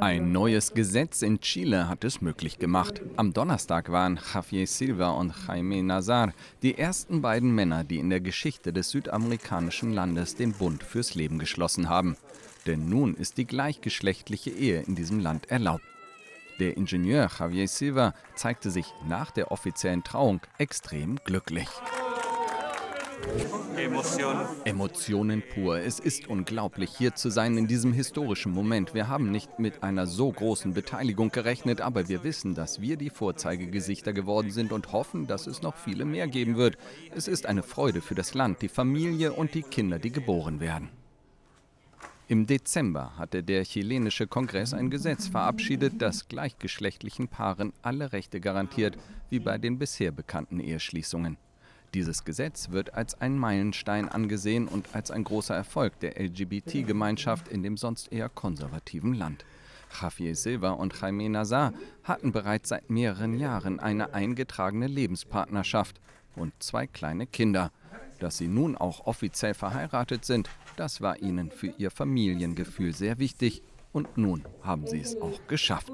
Ein neues Gesetz in Chile hat es möglich gemacht. Am Donnerstag waren Javier Silva und Jaime Nazar die ersten beiden Männer, die in der Geschichte des südamerikanischen Landes den Bund fürs Leben geschlossen haben. Denn nun ist die gleichgeschlechtliche Ehe in diesem Land erlaubt. Der Ingenieur Javier Silva zeigte sich nach der offiziellen Trauung extrem glücklich. Emotionen. Emotionen pur. Es ist unglaublich, hier zu sein in diesem historischen Moment. Wir haben nicht mit einer so großen Beteiligung gerechnet, aber wir wissen, dass wir die Vorzeigegesichter geworden sind und hoffen, dass es noch viele mehr geben wird. Es ist eine Freude für das Land, die Familie und die Kinder, die geboren werden. Im Dezember hatte der chilenische Kongress ein Gesetz verabschiedet, das gleichgeschlechtlichen Paaren alle Rechte garantiert, wie bei den bisher bekannten Eheschließungen. Dieses Gesetz wird als ein Meilenstein angesehen und als ein großer Erfolg der LGBT-Gemeinschaft in dem sonst eher konservativen Land. Javier Silva und Jaime Nazar hatten bereits seit mehreren Jahren eine eingetragene Lebenspartnerschaft und zwei kleine Kinder. Dass sie nun auch offiziell verheiratet sind, das war ihnen für ihr Familiengefühl sehr wichtig und nun haben sie es auch geschafft.